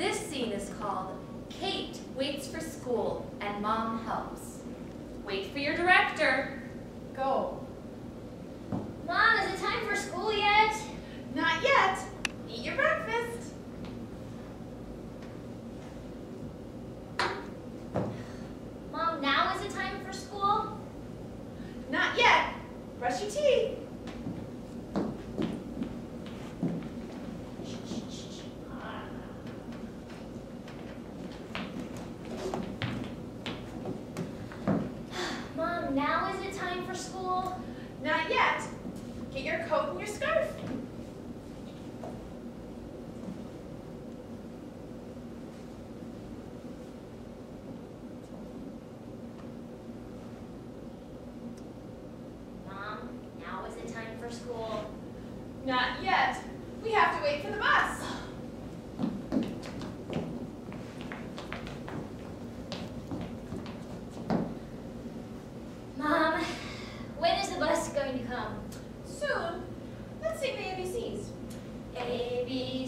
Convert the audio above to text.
This scene is called Kate Waits for School and Mom Helps. Wait for your director. Go. Mom, is it time for school yet? Not yet. Eat your breakfast. Mom, now is it time for school? Not yet. Brush your teeth. Mom, now is it time for school? Not yet. Get your coat and your scarf. Mom, now is it time for school? Not yet. We have to wait for the bus. Mom, when is the bus going